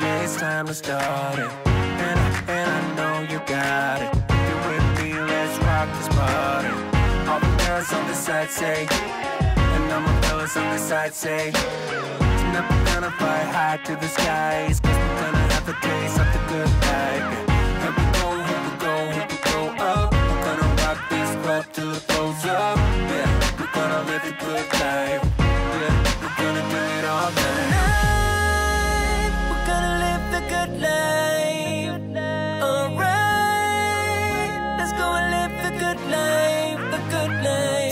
Yeah, it's time to start it. And I, and I know you got it. You with me, let's rock this party. All the girls on the side say, and all my fellas on the side say, tonight we're gonna fly high to the skies, cause we're gonna have a taste of the good life. Here we go, here we go, here we go up. We're gonna rock this club till it blows up. Yeah, we're gonna live a good life. go and live the good life, the good life.